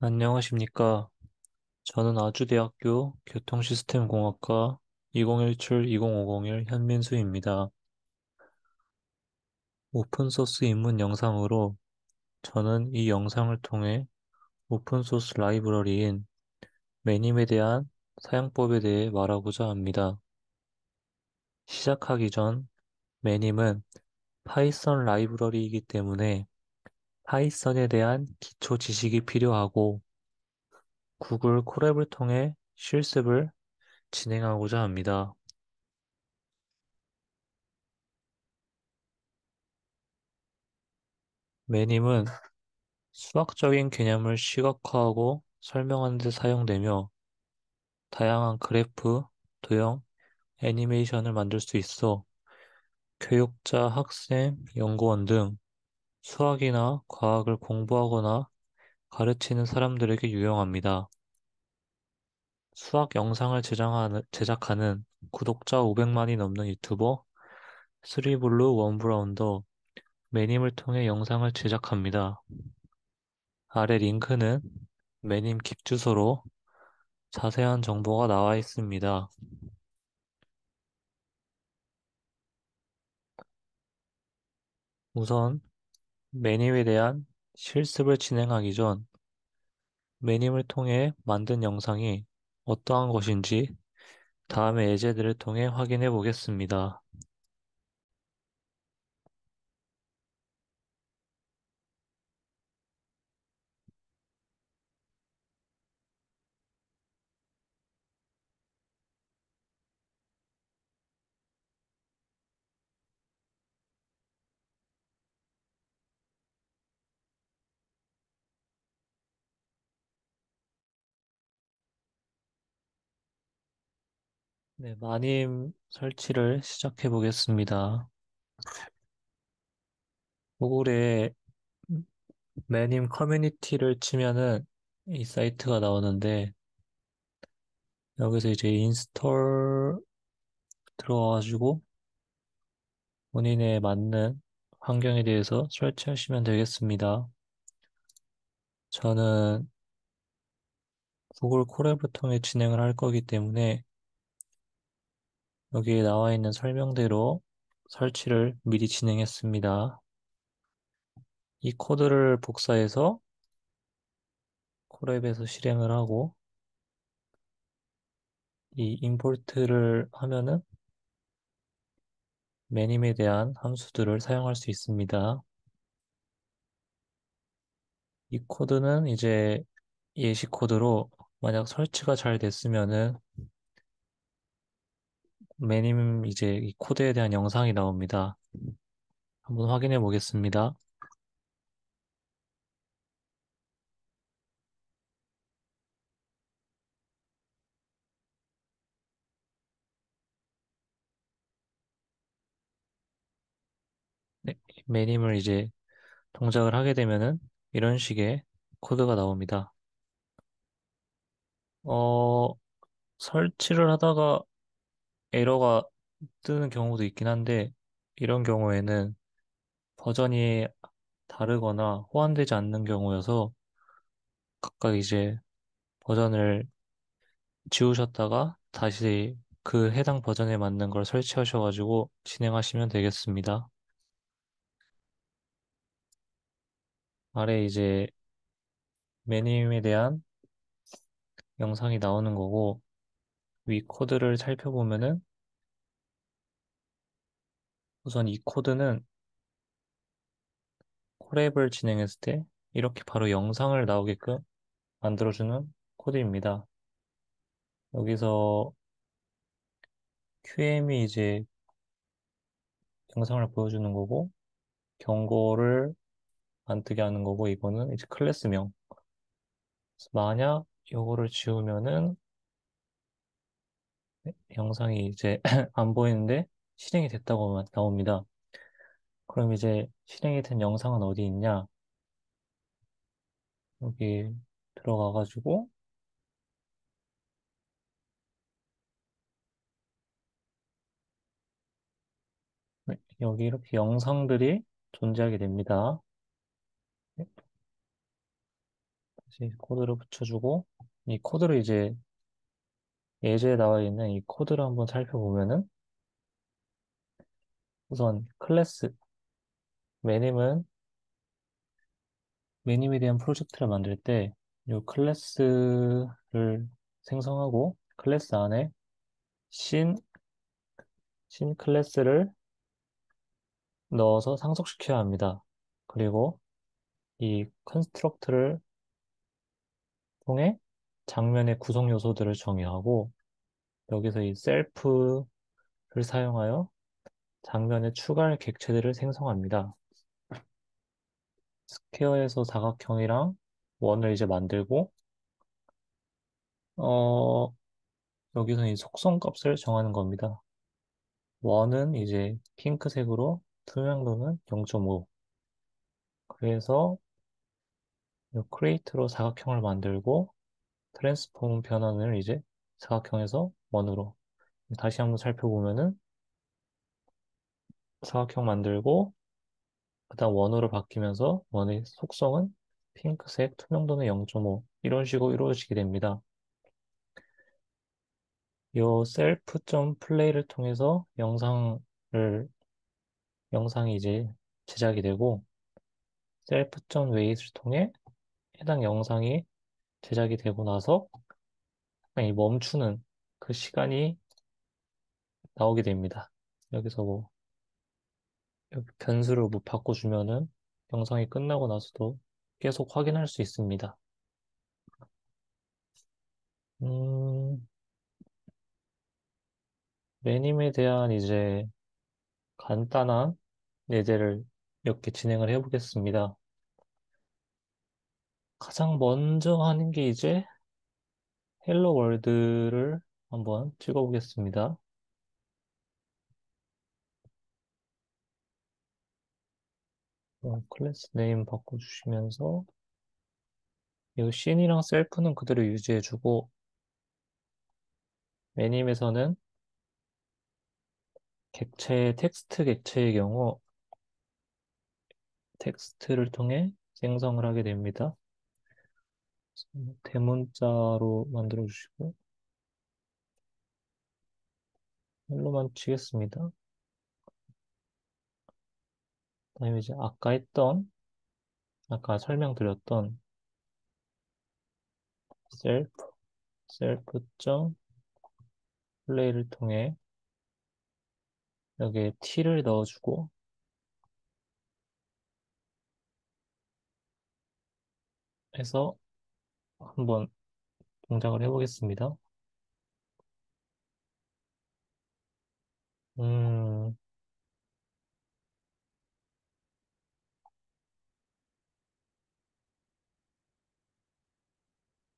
안녕하십니까. 저는 아주대학교 교통시스템공학과 2017-2050일 현민수입니다. open source 입문 영상으로 저는 이 영상을 통해 open source 라이브러리인 Manim에 대한 사용법에 대해 말하고자 합니다. 시작하기 전 Manim은 Python 라이브러리이기 때문에 파이썬에 대한 기초 지식이 필요하고 구글 콜앱을 통해 실습을 진행하고자 합니다. 매님은 수학적인 개념을 시각화하고 설명하는 데 사용되며 다양한 그래프, 도형, 애니메이션을 만들 수 있어 교육자, 학생, 연구원 등 수학이나 과학을 공부하거나 가르치는 사람들에게 유용합니다. 수학 영상을 제작하는, 제작하는 구독자 500만이 넘는 유튜버 3Blue1Brown도 Manim을 통해 영상을 제작합니다. 아래 링크는 Manim Git 주소로 자세한 정보가 나와 있습니다. 우선 매님에 대한 실습을 진행하기 전 매님을 통해 만든 영상이 어떠한 것인지 다음의 예제들을 통해 확인해 보겠습니다. 네, Manim 설치를 시작해 보겠습니다. 구글에 Manim 커뮤니티를 치면은 이 사이트가 나오는데 여기서 이제 install 들어가가지고 본인에 맞는 환경에 대해서 설치하시면 되겠습니다. 저는 구글 콜앱을 통해 진행을 할 거기 때문에 여기에 나와 있는 설명대로 설치를 미리 진행했습니다. 이 코드를 복사해서 콜앱에서 실행을 하고 이 임포트를 하면은 매님에 대한 함수들을 사용할 수 있습니다. 이 코드는 이제 예시 코드로 만약 설치가 잘 됐으면은 매님 이제 이 코드에 대한 영상이 나옵니다. 한번 확인해 보겠습니다. 네, 매님을 이제 동작을 하게 되면은 이런 식의 코드가 나옵니다. 어, 설치를 하다가 에러가 뜨는 경우도 있긴 한데 이런 경우에는 버전이 다르거나 호환되지 않는 경우여서 각각 이제 버전을 지우셨다가 다시 그 해당 버전에 맞는 걸 설치하셔가지고 진행하시면 되겠습니다. 아래 이제 매님에 대한 영상이 나오는 거고 위 코드를 살펴보면은 우선 이 코드는 콜앱을 진행했을 때 이렇게 바로 영상을 나오게끔 만들어주는 코드입니다. 여기서 QM이 이제 영상을 보여주는 거고 경고를 안 뜨게 하는 거고 이거는 이제 클래스명 만약 이거를 지우면은 네, 영상이 이제 안 보이는데 실행이 됐다고 나옵니다. 그럼 이제 실행이 된 영상은 어디 있냐? 여기 들어가가지고 여기 이렇게 영상들이 존재하게 됩니다. 다시 코드를 붙여주고, 이 코드를 이제 예제에 나와 있는 이 코드를 한번 살펴보면은, 우선 클래스, Manim은, Manim에 대한 프로젝트를 만들 때, 이 class를 생성하고, 클래스 안에 scene, scene class를 넣어서 상속시켜야 합니다. 그리고 이 construct를 통해 장면의 구성 요소들을 정의하고 여기서 이 self를 사용하여 장면에 추가할 객체들을 생성합니다. square에서 사각형이랑 원을 이제 만들고 어 여기서 이 속성 값을 정하는 겁니다. 원은 이제 핑크색으로 투명도는 0.5 그래서 create로 사각형을 만들고 transform 변환을 이제 사각형에서 원으로 다시 한번 살펴보면은 사각형 만들고 그다음 원으로 바뀌면서 원의 속성은 핑크색, 투명도는 0.5 이런 식으로 이루어지게 됩니다. 이 self.play를 통해서 영상을 영상이 이제 제작이 되고 self.wait를 통해 해당 영상이 제작이 되고 나서 이 멈추는 그 시간이 나오게 됩니다. 여기서 뭐 여기 변수를 뭐 바꿔주면은 영상이 끝나고 나서도 계속 확인할 수 있습니다. 음, 매님에 대한 이제 간단한 예제를 몇 개 진행을 해보겠습니다. 가장 먼저 하는 게 이제 hello world를 한번 찍어보겠습니다. 어, class name 바꿔주시면서 이 scene이랑 self는 그대로 유지해주고 Manim에서는 객체, 텍스트 객체의 경우 텍스트를 통해 생성을 하게 됩니다. 대문자로 만들어 주시고 hello만 치겠습니다. 다음에 이제 아까 했던 아까 설명드렸던 셀프 셀프.점 플레이를 통해 여기에 t를 넣어주고 해서 한번 동작을 해보겠습니다. 음,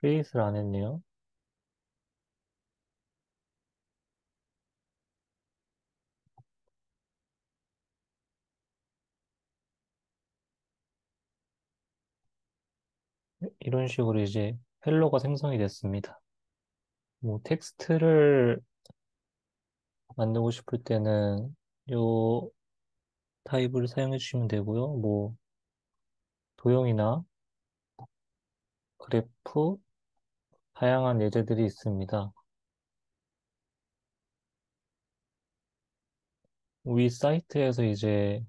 create를 안 했네요. 이런 식으로 이제 hello가 생성이 됐습니다. 뭐 텍스트를 만들고 싶을 때는 요 타입을 사용해 주시면 되고요. 뭐 도형이나 그래프 다양한 예제들이 있습니다. 위 사이트에서 이제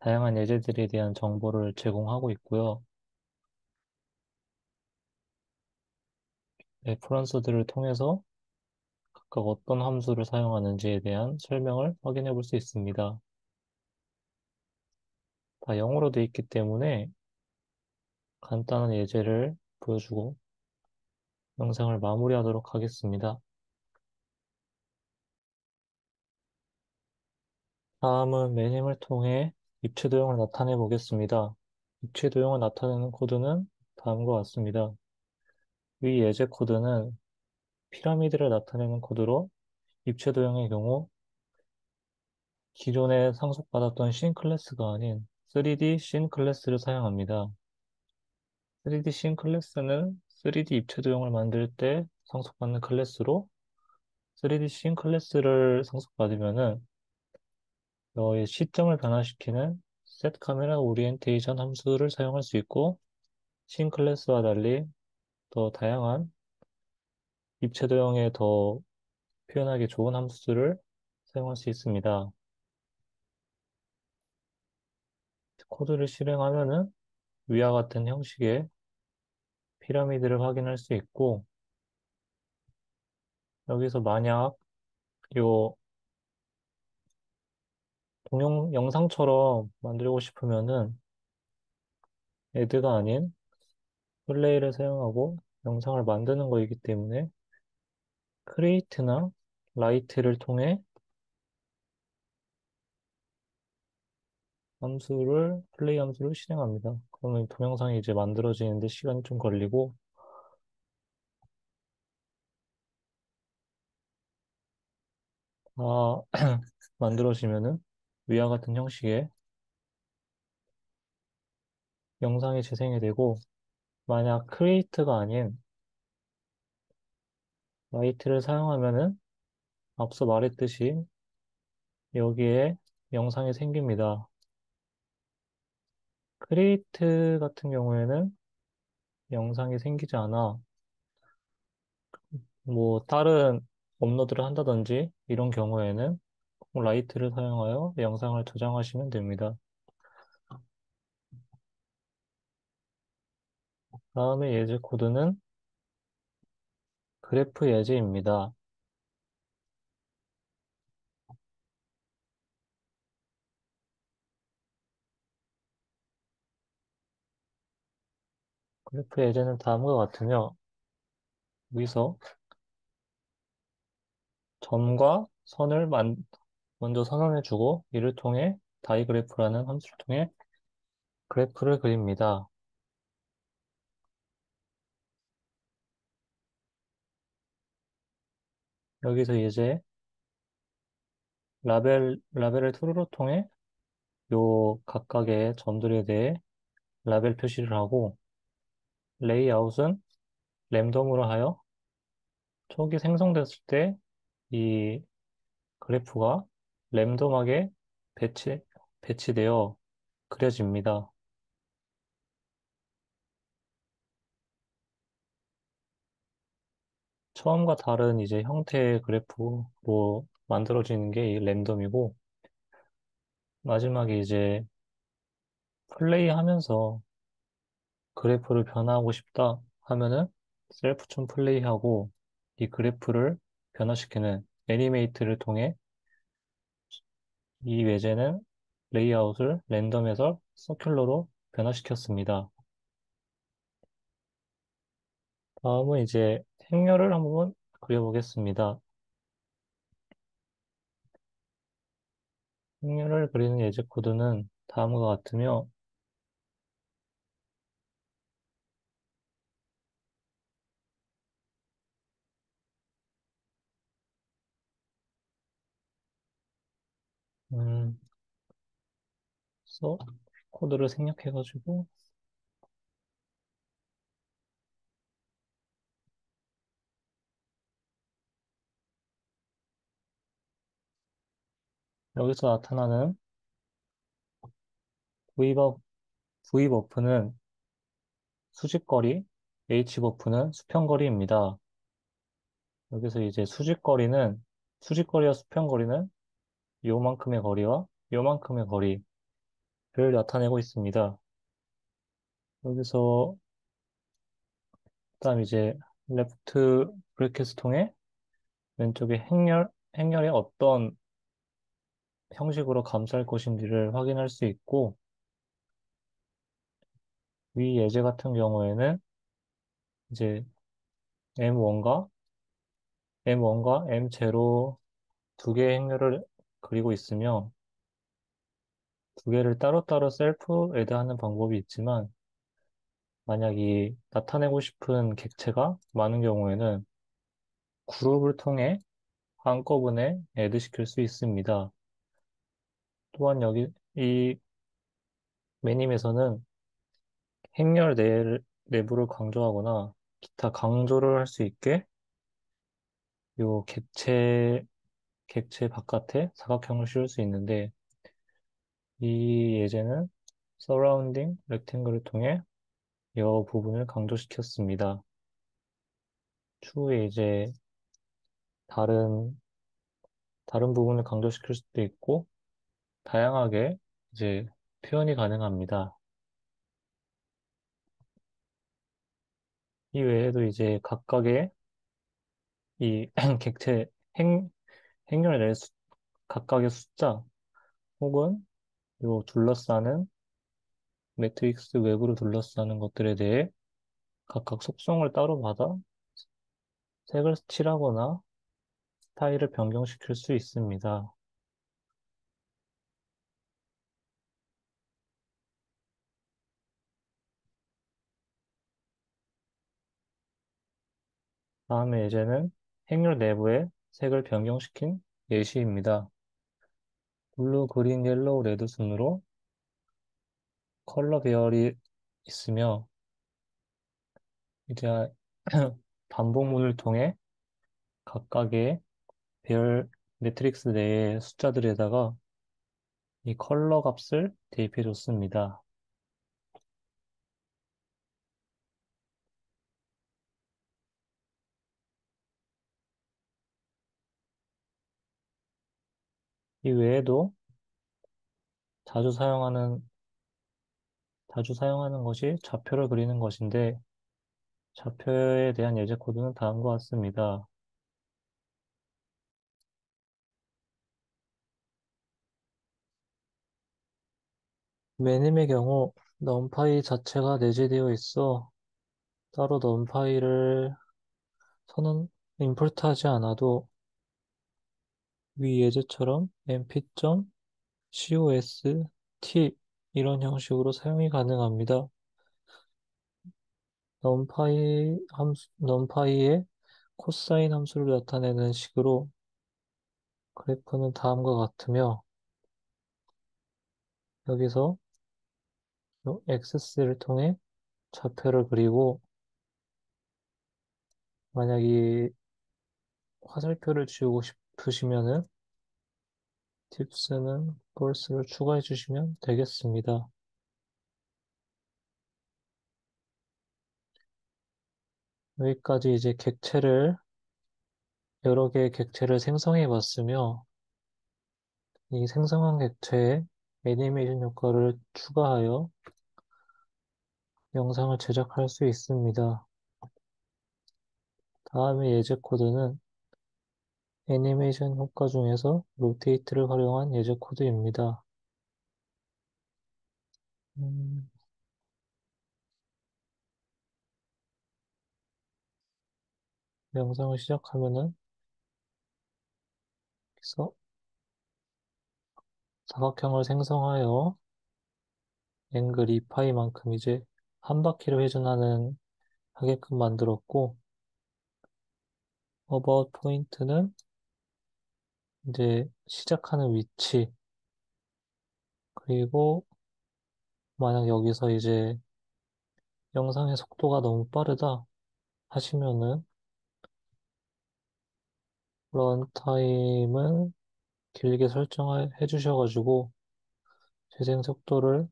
다양한 예제들에 대한 정보를 제공하고 있고요. 레퍼런스들을 통해서 각각 어떤 함수를 사용하는지에 대한 설명을 확인해 볼 수 있습니다. 다 영어로 되어 있기 때문에 간단한 예제를 보여주고 영상을 마무리하도록 하겠습니다. 다음은 매님을 통해 입체 도형을 나타내 보겠습니다. 입체 도형을 나타내는 코드는 다음과 같습니다. 위 예제 코드는 피라미드를 나타내는 코드로 입체 도형의 경우 기존에 상속받았던 scene class가 아닌 3D 씬 클래스를 사용합니다. 3D 씬 클래스는 3D 입체 도형을 만들 때 상속받는 클래스로 3D 씬 클래스를 상속받으면은 이 시점을 변화시키는 set camera orientation 함수를 사용할 수 있고 scene class와 달리 더 다양한 입체 도형에 더 표현하기 좋은 함수들을 사용할 수 있습니다. 코드를 실행하면은 위와 같은 형식의 피라미드를 확인할 수 있고 여기서 만약 요 동영 영상처럼 만들고 싶으면은 애드가 아닌 플레이를 사용하고 영상을 만드는 거이기 때문에 create나 write를 통해 함수를 플레이 함수를 실행합니다. 그러면 동영상이 이제 만들어지는데 시간이 좀 걸리고 다 만들어지면은 위와 같은 형식의 영상이 재생이 되고 만약 create가 아닌 write를 사용하면은 앞서 말했듯이 여기에 영상이 생깁니다. create 같은 경우에는 영상이 생기지 않아. 뭐 다른 업로드를 한다든지 이런 경우에는 write를 사용하여 영상을 저장하시면 됩니다. 다음에 예제 코드는 그래프 예제입니다. 그래프 예제는 다음과 같으며 여기서 점과 선을 만, 먼저 선언해주고 이를 통해 DiGraph라는 함수를 통해 그래프를 그립니다. 여기서 이제 라벨, 라벨을 true로 통해 요 각각의 점들에 대해 라벨 표시를 하고 레이아웃은 랜덤으로 하여 초기 생성됐을 때 이 그래프가 랜덤하게 배치, 배치되어 그려집니다. 처음과 다른 이제 형태의 그래프로 만들어지는 게 이 랜덤이고 마지막에 이제 플레이 하면서 그래프를 변화하고 싶다 하면은 셀프촌 플레이하고 이 그래프를 변화시키는 애니메이트를 통해 이 외제는 레이아웃을 랜덤에서 서큘러로 변화시켰습니다. 다음은 이제 행렬을 한번 그려보겠습니다. 행렬을 그리는 예제 코드는 다음과 같으며 음, 써 코드를 생략해가지고 여기서 나타나는 V버, V버프는 수직거리, H버프는 수평거리입니다. 여기서 이제 수직거리는, 수직거리와 수평거리는 요만큼의 거리와 요만큼의 거리를 나타내고 있습니다. 여기서 그다음 이제 브레켓을 통해 왼쪽에 행렬, 행렬이 어떤 형식으로 감쌀 것인지를 확인할 수 있고 위 예제 같은 경우에는 이제 M1과 M1과 M0 두 개의 행렬을 그리고 있으며 두 개를 따로따로 셀프 애드하는 방법이 있지만 만약 이 나타내고 싶은 객체가 많은 경우에는 그룹을 통해 한꺼번에 애드시킬 수 있습니다. 또한 여기 이 매님에서는 행렬 내, 내부를 강조하거나 기타 강조를 할 수 있게 요 객체 객체 바깥에 사각형을 씌울 수 있는데 이 예제는 surrounding rectangle을 통해 여러 부분을 강조시켰습니다. 추후에 이제 다른, 다른 부분을 강조시킬 수도 있고, 다양하게 이제 표현이 가능합니다. 이 외에도 이제 각각의 이 객체 행, 행렬 내 수, 각각의 숫자 혹은 요 둘러싸는 매트릭스 외부로 둘러싸는 것들에 대해 각각 속성을 따로 받아 색을 칠하거나 스타일을 변경시킬 수 있습니다. 다음에 예제는 행렬 내부의 색을 변경시킨 예시입니다. blue, green, yellow, red 순으로 컬러 배열이 있으며 이제 반복문을 통해 각각의 배열 매트릭스 내의 숫자들에다가 이 컬러 값을 대입해 줬습니다. 이 외에도 자주 사용하는 자주 사용하는 것이 좌표를 그리는 것인데 좌표에 대한 예제 코드는 다음과 같습니다. 매님의 경우 넘파이 자체가 내재되어 있어 따로 넘파이를 선언 임포트하지 않아도 위 예제처럼 mp.cost 이런 형식으로 사용이 가능합니다. 넘파이 함수, 넘파이의 코사인 함수를 나타내는 식으로 그래프는 다음과 같으며 여기서 xs를 통해 좌표를 그리고 만약 이 화살표를 지우고 싶으시면은 팁스는 force를 추가해 주시면 되겠습니다. 여기까지 이제 객체를 여러 개의 객체를 생성해 봤으며 이 생성한 객체에 애니메이션 효과를 추가하여 영상을 제작할 수 있습니다. 다음에 예제 코드는 애니메이션 효과 중에서 로테이트를 활용한 예제 코드입니다. 음, 영상을 시작하면은 여기서 사각형을 생성하여 앵글 2파이만큼 이제 한 바퀴를 회전하는 하게끔 만들었고 about 포인트는 이제 시작하는 위치 그리고 만약 여기서 이제 영상의 속도가 너무 빠르다 하시면은 런타임을 길게 설정해 주셔가지고 재생 속도를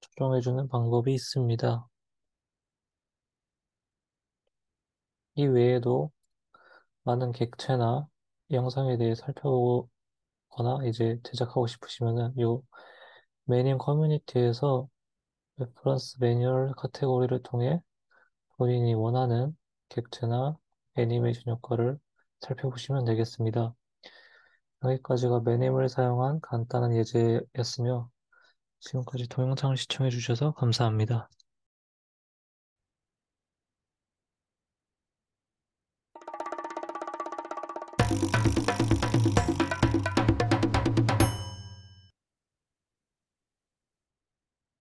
조정해주는 방법이 있습니다. 이 외에도 많은 객체나 영상에 대해 살펴보거나 이제 제작하고 싶으시면은 요 Manim 커뮤니티에서 reference 매뉴얼 카테고리를 통해 본인이 원하는 객체나 애니메이션 효과를 살펴보시면 되겠습니다. 여기까지가 Manim을 사용한 간단한 예제였으며 지금까지 동영상을 시청해 주셔서 감사합니다.